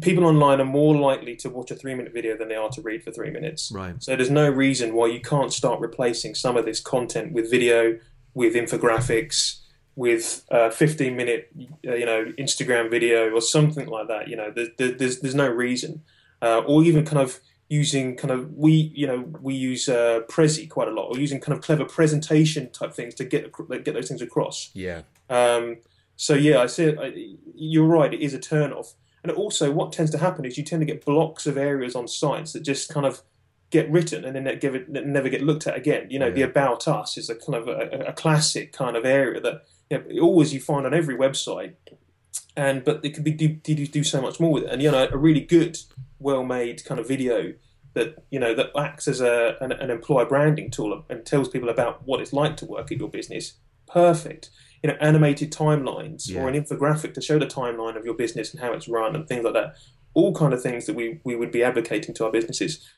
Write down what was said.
people online are more likely to watch a three minute video than they are to read for three minutes. Right. So there's no reason why you can't start replacing some of this content with video, with infographics, with a 15 minute, uh, you know, Instagram video or something like that. You know, there's there's, there's no reason, uh, or even kind of using kind of we you know we use uh, Prezi quite a lot, or using kind of clever presentation type things to get get those things across. Yeah. Um, so yeah, I see. I, you're right. It is a turn off. And also, what tends to happen is you tend to get blocks of areas on sites that just kind of get written and then give it, never get looked at again. You know, yeah. the about us is a kind of a, a classic kind of area that you know, always you find on every website. And but it could be do, do, do so much more with it. And you know, a really good, well-made kind of video that you know that acts as a an, an employer branding tool and tells people about what it's like to work at your business. Perfect you know animated timelines yeah. or an infographic to show the timeline of your business and how it's run and things like that all kind of things that we, we would be advocating to our businesses